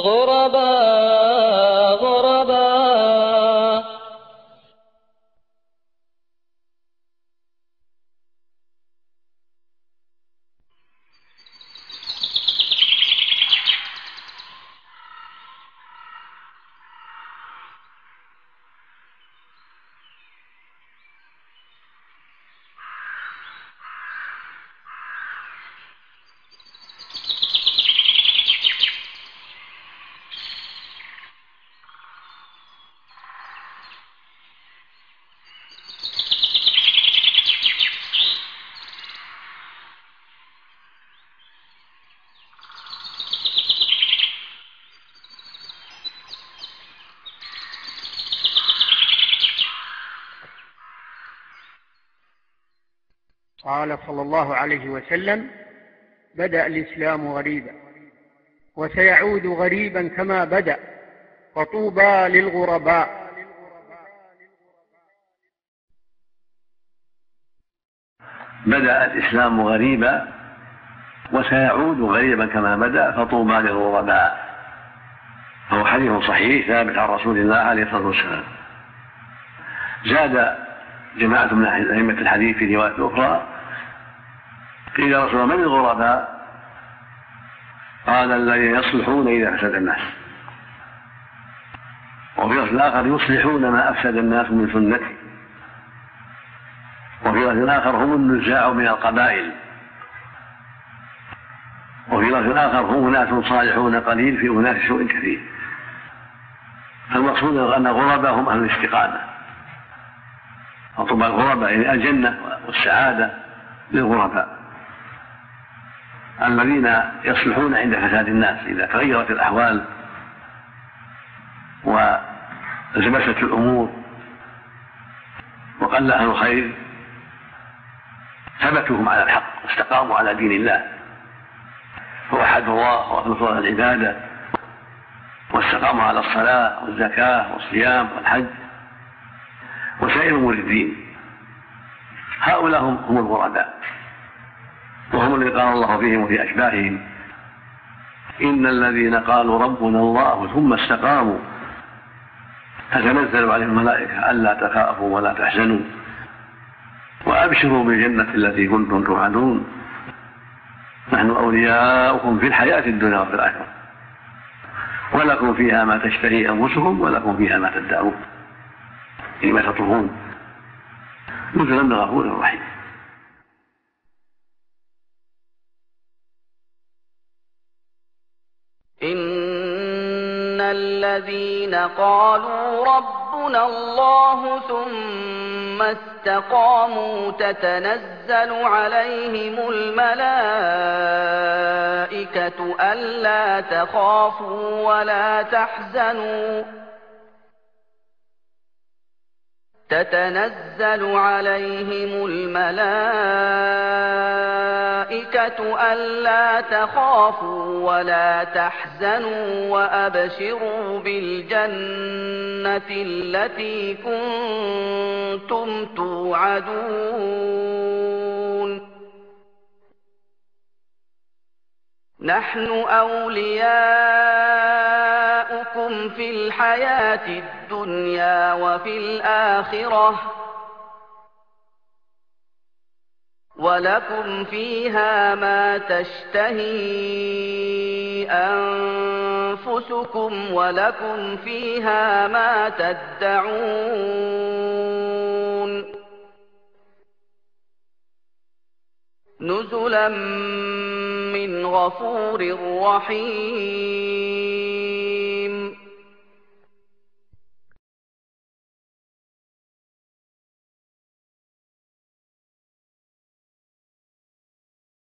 غرباء غرباء قال صلى الله عليه وسلم بدأ الإسلام غريبا وسيعود غريبا كما بدأ فطوبى للغرباء. بدأ الإسلام غريبا وسيعود غريبا كما بدأ فطوبى للغرباء. فهو حديث صحيح ثابت عن رسول الله عليه الصلاة والسلام. زاد جماعة من أئمة الحديث في رواية أخرى قيل يا رسول الله من الغرباء؟ قال الذين يصلحون إذا فسد الناس. وفي لفظ آخر يصلحون ما أفسد الناس من سنته. وفي لفظ آخر هم النزاع من القبائل. وفي لفظ آخر هم أناس صالحون قليل في أناس سوء كثير. المقصود أن الغرباء هم أهل الاستقامة. وطبع الغرباء يعني الجنة والسعادة للغرباء. الذين يصلحون عند فساد الناس إذا تغيرت الأحوال وانزمست الأمور وقل أهل الخير ثبتوا على الحق واستقاموا على دين الله. فوحدوا الله واخلصوا العبادة. واستقاموا على الصلاة والزكاة والصيام والحج. وسائر أمور الدين. هؤلاء هم الغرباء. وهم الذين قال الله فيهم وفي أشباههم. إن الذين قالوا ربنا الله ثم استقاموا. تتنزل عليهم الملائكة ألا تخافوا ولا تحزنوا. وأبشروا بالجنة التي كنتم توعدون. نحن أولياؤكم في الحياة الدنيا وفي الآخرة. ولكم فيها ما تشتهي أنفسكم ولكم فيها ما تدعون. لما تطلبون. نزلا من غفور رحيم الذين قالوا ربنا الله ثم استقاموا تتنزل عليهم الملائكة ألا تخافوا ولا تحزنوا تتنزل عليهم الملائكة ألا تخافوا ولا تحزنوا وأبشروا بالجنة التي كنتم توعدون. نحن أولياؤكم في الحياة الدنيا وفي الآخرة. ولكم فيها ما تشتهي أنفسكم ولكم فيها ما تدعون. نزلا من غفور رحيم.